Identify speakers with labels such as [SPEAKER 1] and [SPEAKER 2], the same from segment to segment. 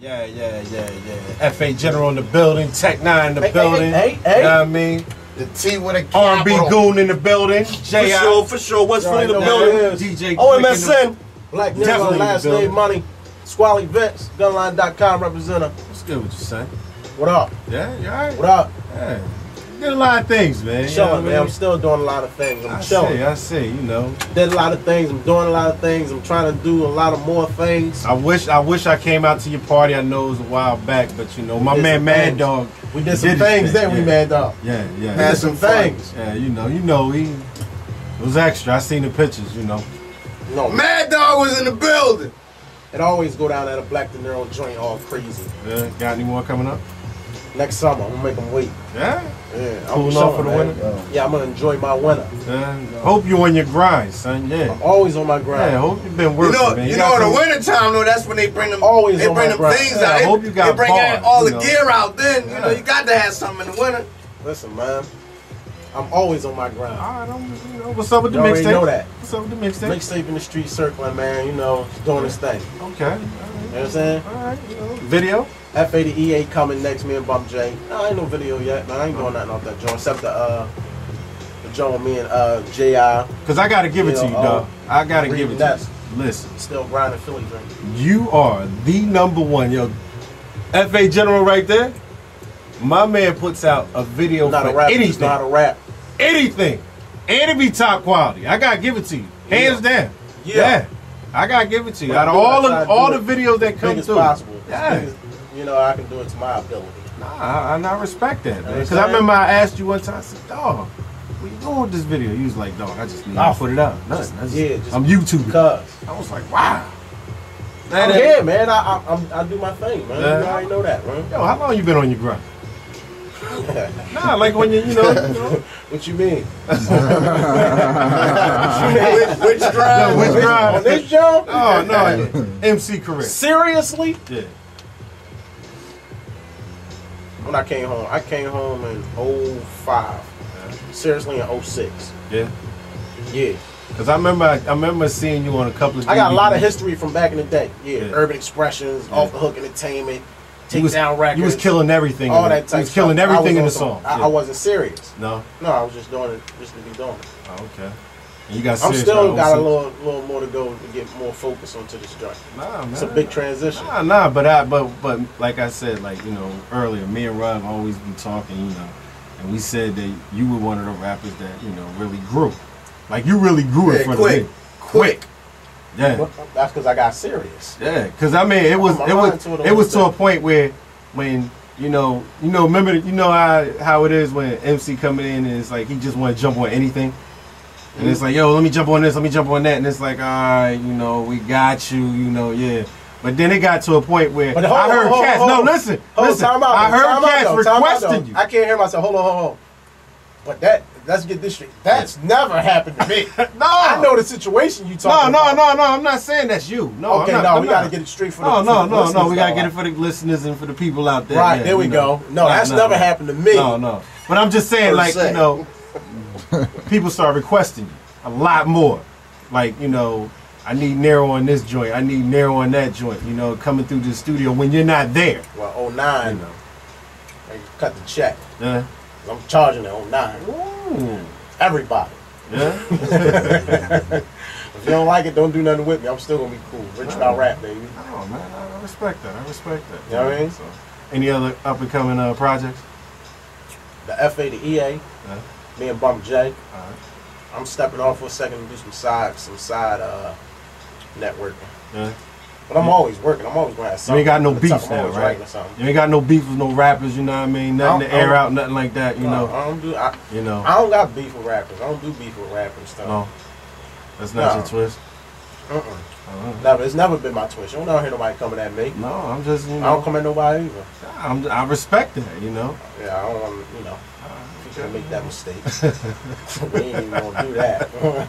[SPEAKER 1] Yeah, yeah, yeah, yeah. FA General in the building, Tech Nine in the
[SPEAKER 2] Hey, hey,
[SPEAKER 1] building.
[SPEAKER 2] hey, hey.
[SPEAKER 1] You know what I mean?
[SPEAKER 3] The T with a
[SPEAKER 1] R&B. Goon in the building.
[SPEAKER 2] For sure, for sure. What's
[SPEAKER 1] Right,
[SPEAKER 2] in the building?
[SPEAKER 1] what it is. DJ
[SPEAKER 2] OMSN. Black Nigga
[SPEAKER 1] Definitely in the
[SPEAKER 2] last
[SPEAKER 1] building.
[SPEAKER 2] name money. Squally Vets, Gunline.com representative.
[SPEAKER 1] What's good with you, son?
[SPEAKER 2] What up?
[SPEAKER 1] Yeah, you alright?
[SPEAKER 2] What up?
[SPEAKER 1] Yeah. Did a lot of things, man. You know
[SPEAKER 2] Chilling,
[SPEAKER 1] what I mean?
[SPEAKER 2] I'm still doing a lot of things. I'm
[SPEAKER 1] I
[SPEAKER 2] chilling.
[SPEAKER 1] see, I see, you know.
[SPEAKER 2] Did a lot of things. I'm doing a lot of things. I'm trying to do a lot of more things.
[SPEAKER 1] I wish I wish I came out to your party. I know it was a while back, but you know, my man Mad
[SPEAKER 2] things.
[SPEAKER 1] Dog.
[SPEAKER 2] We did some
[SPEAKER 1] his
[SPEAKER 2] things
[SPEAKER 1] thing,
[SPEAKER 2] then we mad dog.
[SPEAKER 1] Yeah, yeah.
[SPEAKER 2] Had
[SPEAKER 3] Had
[SPEAKER 2] some
[SPEAKER 3] some fun.
[SPEAKER 2] things.
[SPEAKER 1] Yeah, you know, you know, he it was extra. I seen the pictures, you know.
[SPEAKER 2] No,
[SPEAKER 3] Mad Dog was in the building.
[SPEAKER 2] it always go down at a Black De Niro joint all crazy.
[SPEAKER 1] Yeah, got any more coming up?
[SPEAKER 2] Next summer, I'm gonna make them wait.
[SPEAKER 1] Yeah.
[SPEAKER 2] Yeah, I'm
[SPEAKER 1] Cooling
[SPEAKER 2] chilling,
[SPEAKER 1] off for the
[SPEAKER 2] man.
[SPEAKER 1] winter?
[SPEAKER 2] Yeah, I'm gonna enjoy my winter.
[SPEAKER 1] yeah. Hope you on your grind, son. Yeah.
[SPEAKER 2] I'm always on my grind.
[SPEAKER 1] Yeah, hope you've been
[SPEAKER 3] You
[SPEAKER 1] working,
[SPEAKER 3] know,
[SPEAKER 1] man.
[SPEAKER 3] you
[SPEAKER 1] got
[SPEAKER 3] know, in the winter time though, that's when they bring them.
[SPEAKER 2] Always
[SPEAKER 3] they
[SPEAKER 2] on
[SPEAKER 3] bring
[SPEAKER 2] my
[SPEAKER 3] them
[SPEAKER 2] grind.
[SPEAKER 3] things
[SPEAKER 1] Yeah,
[SPEAKER 3] out.
[SPEAKER 1] I
[SPEAKER 3] They,
[SPEAKER 1] hope you got
[SPEAKER 3] they bring
[SPEAKER 1] bars,
[SPEAKER 3] in all
[SPEAKER 1] you
[SPEAKER 3] the
[SPEAKER 1] know.
[SPEAKER 3] gear out. Then you know you got to have something in the winter.
[SPEAKER 2] Listen, man. I'm always on my grind.
[SPEAKER 1] All right, I'm, you know, what's up with the mixtape?
[SPEAKER 2] know that.
[SPEAKER 1] What's up with the mixtape?
[SPEAKER 2] Mixtape in the street circling, man. You know, doing his thing.
[SPEAKER 1] Okay. Right.
[SPEAKER 2] You know what I'm saying?
[SPEAKER 1] All right. You know, video.
[SPEAKER 2] FA to EA coming next, me and Bump J. No, I ain't no video yet, man. I ain't doing nothing off that joint except the uh the joint me and uh J.I.
[SPEAKER 1] Cause I gotta give it to you,
[SPEAKER 2] uh,
[SPEAKER 1] dog. I gotta give it to
[SPEAKER 2] that.
[SPEAKER 1] you. Listen,
[SPEAKER 2] still grinding Philly drink.
[SPEAKER 1] you are the number one, yo. FA General right there. My man puts out a video
[SPEAKER 2] Not
[SPEAKER 1] for
[SPEAKER 2] a rap,
[SPEAKER 1] anything.
[SPEAKER 2] not a rap.
[SPEAKER 1] anything. And it be top quality. I gotta give it to you. Hands down.
[SPEAKER 2] Yeah.
[SPEAKER 1] I gotta give it to you. Out of
[SPEAKER 2] do it, I
[SPEAKER 1] all of all the videos that come through.
[SPEAKER 2] possible.
[SPEAKER 1] Yeah.
[SPEAKER 2] as, you know, I can do it to my ability.
[SPEAKER 1] Nah, I, and I respect that, man. Because I remember I asked you one time, I said, dog, what you doing with this video? You was like, dog, I just need to put it out. Nothing. Just,
[SPEAKER 2] yeah, just
[SPEAKER 1] I'm YouTube.
[SPEAKER 2] Cause
[SPEAKER 1] I was like, wow.
[SPEAKER 2] I'm
[SPEAKER 1] Man,
[SPEAKER 2] here, man. I I, I'm, I do my thing, man.
[SPEAKER 1] Yeah.
[SPEAKER 2] You already know that, man.
[SPEAKER 1] Yo, how long you been on your grind? Nah, like when you, you know, you know
[SPEAKER 2] what you mean?
[SPEAKER 3] which, which drive?
[SPEAKER 1] Yo, which grind?
[SPEAKER 2] On this job?
[SPEAKER 1] Oh no, MC career.
[SPEAKER 2] Seriously?
[SPEAKER 1] Yeah.
[SPEAKER 2] When I came home, I came home in 05. Seriously, in 06.
[SPEAKER 1] Yeah.
[SPEAKER 2] Yeah.
[SPEAKER 1] Cause I remember, I, I remember seeing you on a couple of.
[SPEAKER 2] I got a lot of history from back in the day. Yeah,
[SPEAKER 1] Yeah.
[SPEAKER 2] Urban Expressions,
[SPEAKER 1] Yeah.
[SPEAKER 2] Off the Hook Entertainment,
[SPEAKER 1] You
[SPEAKER 2] Take
[SPEAKER 1] was,
[SPEAKER 2] Down Records.
[SPEAKER 1] you was killing everything.
[SPEAKER 2] all that type
[SPEAKER 1] You was killing
[SPEAKER 2] stuff.
[SPEAKER 1] Everything in the
[SPEAKER 2] was
[SPEAKER 1] song.
[SPEAKER 2] I,
[SPEAKER 1] Yeah.
[SPEAKER 2] I wasn't serious.
[SPEAKER 1] No.
[SPEAKER 2] No, I was just doing it just to be doing it.
[SPEAKER 1] Oh, okay. And you got
[SPEAKER 2] I'm still got a little, little more to go to get more focus onto this joint.
[SPEAKER 1] Nah, man.
[SPEAKER 2] It's a big transition.
[SPEAKER 1] Nah, nah, but I, but, but like I said, like you know earlier, me and Rob always been talking, you know, and we said that you were one of the rappers that you know really grew, like you really grew
[SPEAKER 3] Yeah,
[SPEAKER 1] front
[SPEAKER 3] quick.
[SPEAKER 1] of me, quick. Yeah,
[SPEAKER 2] That's because I got serious.
[SPEAKER 1] yeah, because I mean it was it was
[SPEAKER 2] to it a
[SPEAKER 1] it was to a point where when you know you know remember you know how how it is when MC coming in and it's like he just want to jump on anything. And it's like, yo, let me jump on this, let me jump on that, and it's like, all right, you know, we got you, you know, yeah. But then it got to a point where
[SPEAKER 2] hold
[SPEAKER 1] I heard
[SPEAKER 2] hold hold
[SPEAKER 1] no, listen, listen. I heard
[SPEAKER 2] time out,
[SPEAKER 1] cats
[SPEAKER 2] out,
[SPEAKER 1] requesting
[SPEAKER 2] though.
[SPEAKER 1] you.
[SPEAKER 2] I can't hear myself. Hold on, hold on. But that, let's get this straight. That's never happened to me.
[SPEAKER 1] No,
[SPEAKER 2] I know the situation you
[SPEAKER 1] No,
[SPEAKER 2] talking
[SPEAKER 1] no,
[SPEAKER 2] about.
[SPEAKER 1] no, no. I'm not saying that's you. No,
[SPEAKER 2] okay,
[SPEAKER 1] I'm not,
[SPEAKER 2] no,
[SPEAKER 1] I'm
[SPEAKER 2] we got to get it straight for the
[SPEAKER 1] No,
[SPEAKER 2] for
[SPEAKER 1] no,
[SPEAKER 2] the
[SPEAKER 1] no, no. We gotta get it for the listeners and for the people out there.
[SPEAKER 2] Right,
[SPEAKER 1] Yeah,
[SPEAKER 2] there we
[SPEAKER 1] you know.
[SPEAKER 2] go. No, that's never happened to me.
[SPEAKER 1] No, no. But I'm just saying, like
[SPEAKER 3] se.
[SPEAKER 1] you know, people start requesting you a lot more. Like you know, I need Niro on this joint. I need Niro on that joint. You know, coming through the studio when you're not there.
[SPEAKER 2] Well, 09,
[SPEAKER 1] You know.
[SPEAKER 2] they cut the check.
[SPEAKER 1] Yeah.
[SPEAKER 2] I'm charging it 09.
[SPEAKER 1] Ooh.
[SPEAKER 2] Everybody.
[SPEAKER 1] Yeah.
[SPEAKER 2] If you don't like it, don't do nothing with me. I'm still gonna be cool. Rich about rap, baby.
[SPEAKER 1] Oh man, I respect that. I respect that.
[SPEAKER 2] You know what I mean?
[SPEAKER 1] So, any other up and coming uh, projects?
[SPEAKER 2] The FA, the EA,
[SPEAKER 1] Yeah.
[SPEAKER 2] me and Bump J.
[SPEAKER 1] Right.
[SPEAKER 2] I'm stepping off for a second to do some side, some side uh, networking.
[SPEAKER 1] Yeah.
[SPEAKER 2] But I'm always working. I'm always gonna have
[SPEAKER 1] You ain't got no
[SPEAKER 2] on the top.
[SPEAKER 1] beef now, right? You ain't got no beef with no rappers, you know what I mean? Nothing
[SPEAKER 2] I
[SPEAKER 1] to air out, nothing like that, you know.
[SPEAKER 2] I don't do. I,
[SPEAKER 1] You know.
[SPEAKER 2] I don't got beef with rappers. I don't do beef with rappers stuff.
[SPEAKER 1] No. That's not
[SPEAKER 2] No.
[SPEAKER 1] your twist.
[SPEAKER 2] Uh-uh.
[SPEAKER 1] Uh-huh.
[SPEAKER 2] Never. It's never been my twist. You don't hear nobody coming at me.
[SPEAKER 1] No, I'm just, you
[SPEAKER 2] I
[SPEAKER 1] know.
[SPEAKER 2] don't come at nobody either.
[SPEAKER 1] I'm, I respect that, you know.
[SPEAKER 2] Yeah, I don't want to. You know, if make that mistake, we ain't even gonna do that.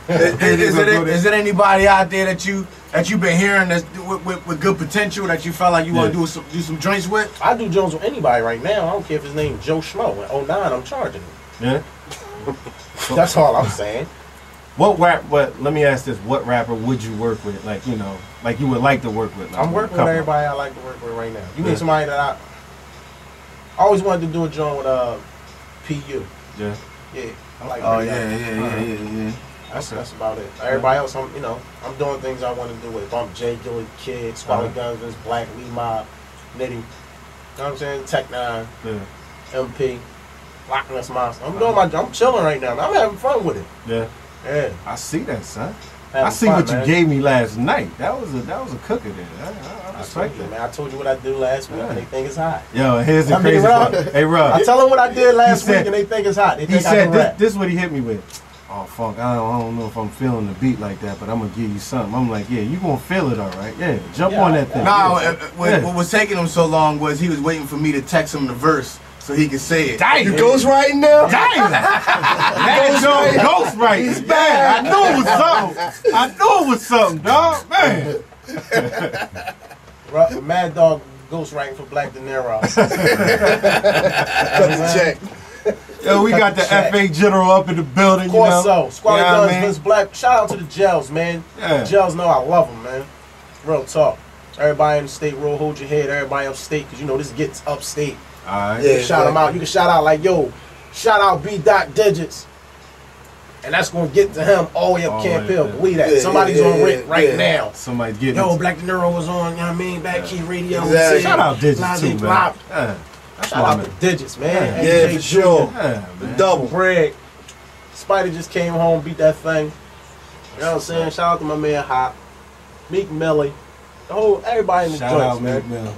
[SPEAKER 3] Is, is, is it, is it anybody out there that you that you've been hearing that's with, with, with good potential that you felt like you want to do some do some joints with?
[SPEAKER 2] I do Jones with anybody right now. I don't care if his name's Joe Schmo. At 09, I'm charging him.
[SPEAKER 1] Yeah.
[SPEAKER 2] That's all I'm saying.
[SPEAKER 1] What rap? What? Let me ask this: What rapper would you work with? Like you know, like you would like to work with? Like,
[SPEAKER 2] I'm working with everybody I like to work with right now. You
[SPEAKER 1] Yeah.
[SPEAKER 2] mean somebody that I, I always wanted to do a joint with uh, PU.
[SPEAKER 1] Yeah.
[SPEAKER 2] Yeah, I like.
[SPEAKER 3] Oh yeah, yeah, yeah, yeah, yeah.
[SPEAKER 2] That's,
[SPEAKER 1] Okay.
[SPEAKER 2] that's about it. Everybody else, I'm you know, I'm doing things I want to do with. Bump J, Gillie Kid, Squally
[SPEAKER 1] Uh-huh.
[SPEAKER 2] Guns, Black, Lee Mob, Nitty. You know what I'm saying? Tech Nine,
[SPEAKER 1] Yeah.
[SPEAKER 2] MP, Loch Ness Monster. I'm doing my, I'm chilling right now. Man. I'm having fun with it.
[SPEAKER 1] Yeah.
[SPEAKER 2] Yeah,
[SPEAKER 1] I see that, son.
[SPEAKER 2] having
[SPEAKER 1] I see
[SPEAKER 2] fun,
[SPEAKER 1] what
[SPEAKER 2] man.
[SPEAKER 1] you gave me last night. That was a that was a cooker there. I, I, I
[SPEAKER 2] I told
[SPEAKER 1] respect
[SPEAKER 2] you,
[SPEAKER 1] that.
[SPEAKER 2] man. I told you what I do last week,
[SPEAKER 1] Yeah.
[SPEAKER 2] and they think it's hot.
[SPEAKER 1] Yo, here's the
[SPEAKER 2] I mean,
[SPEAKER 1] crazy
[SPEAKER 2] Rob-
[SPEAKER 1] part. Hey, Rob.
[SPEAKER 2] I tell them what I did last
[SPEAKER 1] He said-
[SPEAKER 2] week, and they think it's hot. They
[SPEAKER 1] He
[SPEAKER 2] think I
[SPEAKER 1] said
[SPEAKER 2] can
[SPEAKER 1] this,
[SPEAKER 2] rap.
[SPEAKER 1] this is what he hit me with. Oh funk, I don't, I don't know if I'm feeling the beat like that, but I'm gonna give you something. I'm like, yeah, you gonna feel it all right. Yeah, jump
[SPEAKER 2] Yeah,
[SPEAKER 1] on that thing.
[SPEAKER 3] No,
[SPEAKER 1] Yeah.
[SPEAKER 3] uh, uh, what,
[SPEAKER 1] Yeah.
[SPEAKER 3] what was taking him so long was he was waiting for me to text him the verse so he could say it.
[SPEAKER 1] Damn.
[SPEAKER 3] You ghostwriting now?
[SPEAKER 1] Damn! that Joe Ghost right. He's bad. I knew it was something. I knew it was something, dog. Man.
[SPEAKER 2] Ru- Mad Dog ghost writing for Black De Niro.
[SPEAKER 4] Cut the check.
[SPEAKER 1] Yo, we got the
[SPEAKER 2] Check.
[SPEAKER 1] FA General up in the building.
[SPEAKER 2] Of course
[SPEAKER 1] you know?
[SPEAKER 2] so. Squally
[SPEAKER 1] Yeah,
[SPEAKER 2] Guns,
[SPEAKER 1] man.
[SPEAKER 2] Vince Black. Shout out to the gels, man.
[SPEAKER 1] Yeah.
[SPEAKER 2] The gels know I love them, man. Real talk. Everybody in the state row, hold your head. Everybody upstate, because you know this gets upstate.
[SPEAKER 1] All right.
[SPEAKER 2] You
[SPEAKER 4] Yeah.
[SPEAKER 2] can shout them out. You can shout out like, yo, shout out B. Dot Digits. And that's going to get to him all the way up
[SPEAKER 1] All
[SPEAKER 2] Camp Hill.
[SPEAKER 1] up.
[SPEAKER 2] Believe that.
[SPEAKER 4] Yeah,
[SPEAKER 2] Somebody's
[SPEAKER 4] yeah,
[SPEAKER 2] on
[SPEAKER 4] yeah,
[SPEAKER 2] right
[SPEAKER 4] yeah.
[SPEAKER 2] now.
[SPEAKER 1] Somebody's getting
[SPEAKER 2] Yo. Black De Niro was on, you know what I mean? Batcave Radio.
[SPEAKER 4] Exactly.
[SPEAKER 1] Shout out Digits
[SPEAKER 2] Blase,
[SPEAKER 1] too, man.
[SPEAKER 2] Blah.
[SPEAKER 1] Yeah. That's
[SPEAKER 2] Shout out to Digits, man.
[SPEAKER 1] Yeah.
[SPEAKER 2] AJ
[SPEAKER 4] for sure.
[SPEAKER 1] Yeah, man.
[SPEAKER 4] Double.
[SPEAKER 2] Greg. Spider just came home, beat that thing. You know what I'm saying? Shout out to my man Hop. Meek Millie. The whole everybody in the
[SPEAKER 1] Shout
[SPEAKER 2] joints,
[SPEAKER 1] out,
[SPEAKER 2] man.
[SPEAKER 1] Meek Mill.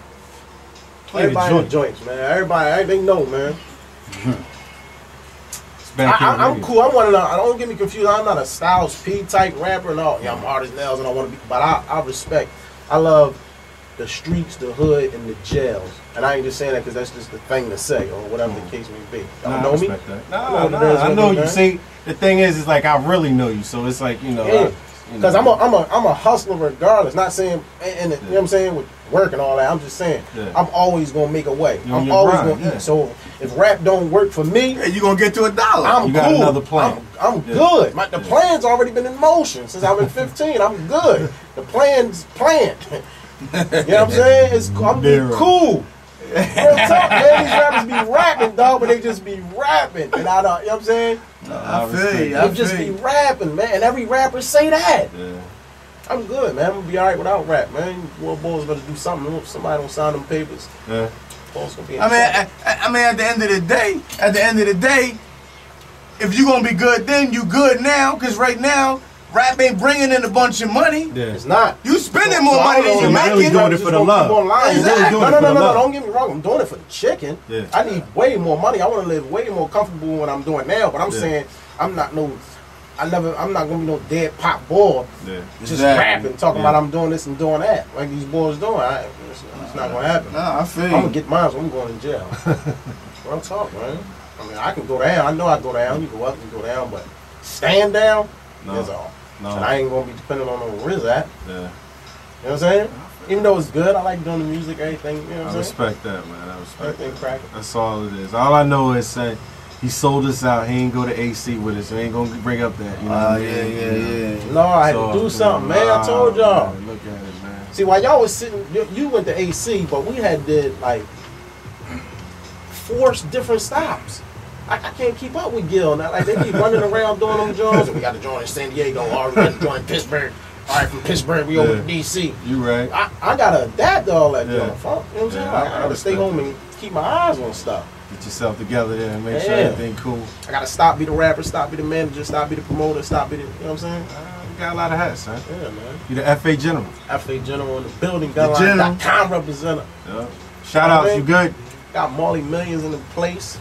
[SPEAKER 1] Play the
[SPEAKER 2] Everybody in the joints, man. Everybody, they know, man. I, I, I'm cool. I'm one of the. I don't get me confused. I'm not a Styles P type rapper and all. Yeah, I'm hard as nails and I want to be. But I, I respect. I love the streets, the hood, and the jails. And I ain't just saying that because that's just the thing to say or whatever the mm. case may be. Y'all
[SPEAKER 1] Nah, I
[SPEAKER 2] know me?
[SPEAKER 1] respect that.
[SPEAKER 2] You
[SPEAKER 1] Nah, nah, I know you.
[SPEAKER 2] man.
[SPEAKER 1] See, the thing is, is like I really know you, so it's like you know.
[SPEAKER 2] Yeah.
[SPEAKER 1] I- you
[SPEAKER 2] Because
[SPEAKER 1] know.
[SPEAKER 2] I'm a, I'm a, I'm a hustler regardless. Not saying, and, and you know what I'm saying with work and all that. I'm just saying,
[SPEAKER 1] Yeah.
[SPEAKER 2] I'm always gonna make a way.
[SPEAKER 1] You on
[SPEAKER 2] I'm always gonna
[SPEAKER 1] yeah.
[SPEAKER 2] eat. So if rap don't work for me,
[SPEAKER 3] Hey, you're gonna get to a dollar.
[SPEAKER 2] I'm
[SPEAKER 1] You got
[SPEAKER 2] cool.
[SPEAKER 1] another plan.
[SPEAKER 2] I'm, I'm
[SPEAKER 1] Yeah.
[SPEAKER 2] good. My, the
[SPEAKER 1] Yeah.
[SPEAKER 2] plan's already been in motion since I've been 15. I'm good. The plan's planned. You know what I'm saying? It's I'm be cool. Real talk, man. These rappers be rapping, dog, but they just be rapping. And I don't, you know what I'm saying?
[SPEAKER 3] I feel you. I
[SPEAKER 2] They just be rapping, man. And every rapper say that.
[SPEAKER 1] Yeah.
[SPEAKER 2] I'm good, man. I'm gonna be alright without rap, man. World Boys better do something. If somebody don't sign them papers,
[SPEAKER 1] Yeah.
[SPEAKER 2] Boys gonna be
[SPEAKER 3] I mean. I, I I mean, at the end of the day, at the end of the day, if you gonna be good, then you good now. Cause right now, rap ain't bringing in a bunch of money.
[SPEAKER 1] Yeah.
[SPEAKER 2] it's not.
[SPEAKER 3] You spending more
[SPEAKER 2] so I
[SPEAKER 3] money
[SPEAKER 2] don't
[SPEAKER 3] than
[SPEAKER 2] know
[SPEAKER 3] you
[SPEAKER 2] if
[SPEAKER 1] really
[SPEAKER 3] making.
[SPEAKER 1] doing it
[SPEAKER 2] Just
[SPEAKER 1] for the
[SPEAKER 2] gonna
[SPEAKER 1] love.
[SPEAKER 2] keep on lying.
[SPEAKER 1] He's really doing
[SPEAKER 2] no,
[SPEAKER 1] it
[SPEAKER 2] no,
[SPEAKER 1] for
[SPEAKER 2] no,
[SPEAKER 1] the
[SPEAKER 2] no, no.
[SPEAKER 1] love.
[SPEAKER 2] Don't get me wrong. I'm doing it for the chicken.
[SPEAKER 1] Yeah.
[SPEAKER 2] I need way more money. I want to live way more comfortable than what I'm doing now. But I'm
[SPEAKER 1] Yeah.
[SPEAKER 2] saying I'm not no. I never. I'm not gonna be no dead pop boy.
[SPEAKER 1] Yeah.
[SPEAKER 2] Just
[SPEAKER 3] Exactly.
[SPEAKER 2] rapping, talking
[SPEAKER 1] Yeah.
[SPEAKER 2] about I'm doing this and doing that, like these boys doing. I, it's, it's not gonna happen.
[SPEAKER 3] Nah, I feel
[SPEAKER 2] I'm gonna get mine. So I'm going to jail. Real talk, man. I mean, I can go down. I know I go down. You go up, you go down, but stand down
[SPEAKER 1] No.
[SPEAKER 2] is all.
[SPEAKER 1] No.
[SPEAKER 2] And I ain't gonna be depending on no Riz at.
[SPEAKER 1] Yeah.
[SPEAKER 2] You know what I'm saying? Even though it's good, I like doing the music, everything. You know
[SPEAKER 1] I
[SPEAKER 2] what I'm saying?
[SPEAKER 1] respect that, man. I respect
[SPEAKER 2] Everything
[SPEAKER 1] that.
[SPEAKER 2] cracking.
[SPEAKER 1] That's all it is. All I know is say he sold us out. He ain't go to AC with us. He ain't gonna bring up that. You know
[SPEAKER 3] Oh
[SPEAKER 1] what I ah,
[SPEAKER 3] yeah,
[SPEAKER 1] mean?
[SPEAKER 3] yeah, yeah.
[SPEAKER 2] No, I had
[SPEAKER 1] So,
[SPEAKER 2] to do something, man. I told y'all.
[SPEAKER 1] man, Look at it, man.
[SPEAKER 2] See, while y'all was sitting, you, you went to AC, but we had did like four different stops. I, I can't keep up with Gil. Now, like they keep running around doing them joints. We got to join in San Diego. Or we got to join Pittsburgh. All right, from Pittsburgh we over to DC.
[SPEAKER 1] You right.
[SPEAKER 2] I, I gotta adapt to all that
[SPEAKER 1] Yeah.
[SPEAKER 2] junk. Fuck, you know what I'm saying?
[SPEAKER 1] Yeah,
[SPEAKER 2] Like,
[SPEAKER 1] I-
[SPEAKER 2] I,
[SPEAKER 1] I
[SPEAKER 2] gotta stay home and keep my eyes on stuff.
[SPEAKER 1] Get yourself together there and make sure everything cool.
[SPEAKER 2] I gotta stop be the rapper, stop be the manager, stop be the promoter, stop be the, you know what I'm saying?
[SPEAKER 1] Uh, you got a lot of hats, son.
[SPEAKER 2] Yeah, man.
[SPEAKER 1] You the FA general.
[SPEAKER 2] FA General in the building,
[SPEAKER 3] The
[SPEAKER 2] gunline.com representative.
[SPEAKER 1] Yeah. Shout outs, you good?
[SPEAKER 2] Got Marley Millions in the place.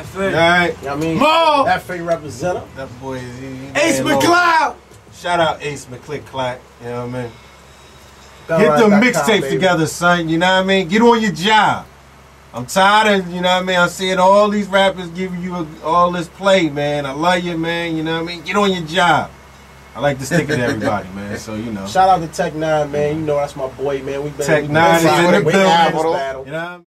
[SPEAKER 3] I
[SPEAKER 1] All
[SPEAKER 3] feel you.
[SPEAKER 1] right.
[SPEAKER 2] You know I mean?
[SPEAKER 3] Mo!
[SPEAKER 2] FA representative.
[SPEAKER 1] That boy is he, he
[SPEAKER 3] Ace. McCloud.
[SPEAKER 1] Shout out Ace McClick Clack. You know what I mean? Get
[SPEAKER 2] Gunline.com,
[SPEAKER 1] the mixtapes together, son. You know what I mean? Get on your job. I'm tired of, you know what I mean? I'm seeing all these rappers giving you a, all this play, man. I love you, man. You know what I mean? Get on your job. I like to stick it to everybody, man. So, you know.
[SPEAKER 2] Shout out to Tech Nine, man. You know that's my boy, man. We've been
[SPEAKER 1] Tech
[SPEAKER 2] we
[SPEAKER 1] Nine
[SPEAKER 2] been
[SPEAKER 1] is in the
[SPEAKER 2] waiting for this
[SPEAKER 1] building.
[SPEAKER 2] battle.
[SPEAKER 1] You know what I mean?